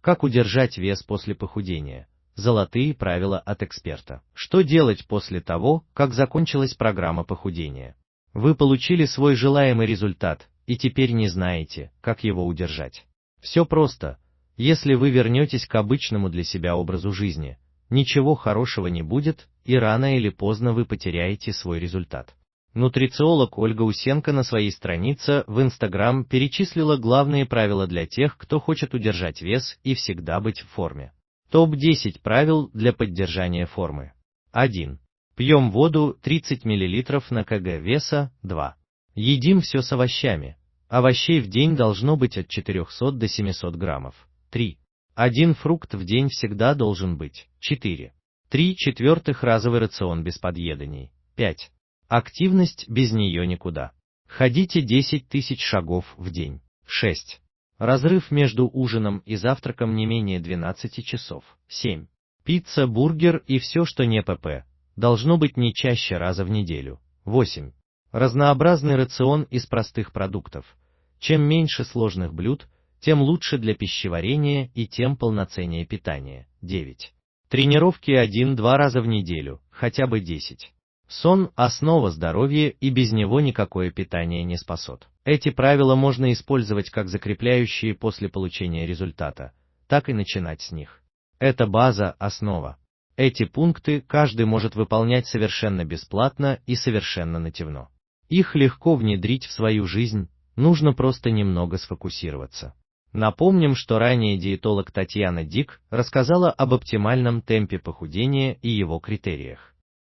Как удержать вес после похудения? Золотые правила от эксперта. Что делать после того, как закончилась программа похудения? Вы получили свой желаемый результат, и теперь не знаете, как его удержать. Все просто. Если вы вернетесь к обычному для себя образу жизни, ничего хорошего не будет, и рано или поздно вы потеряете свой результат. Нутрициолог Ольга Усенко на своей странице в Instagram перечислила главные правила для тех, кто хочет удержать вес и всегда быть в форме. Топ-10 правил для поддержания формы. 1. Пьем воду 30 мл на кг веса, 2. Едим все с овощами. Овощей в день должно быть от 400 до 700 граммов. 3. Один фрукт в день всегда должен быть. 4. 3 четвертых разовый рацион без подъеданий. 5. Активность без нее никуда. Ходите 10 тысяч шагов в день. 6. Разрыв между ужином и завтраком не менее 12 часов. 7. Пицца, бургер и все, что не ПП, должно быть не чаще раза в неделю. 8. Разнообразный рацион из простых продуктов. Чем меньше сложных блюд, тем лучше для пищеварения и тем полноценнее питание. 9. Тренировки 1-2 раза в неделю, хотя бы 10. Сон – основа здоровья, и без него никакое питание не спасет. Эти правила можно использовать как закрепляющие после получения результата, так и начинать с них. Это база, основа. Эти пункты каждый может выполнять совершенно бесплатно и совершенно нативно. Их легко внедрить в свою жизнь, нужно просто немного сфокусироваться. Напомним, что ранее диетолог Татьяна Дик рассказала об оптимальном темпе похудения и его критериях.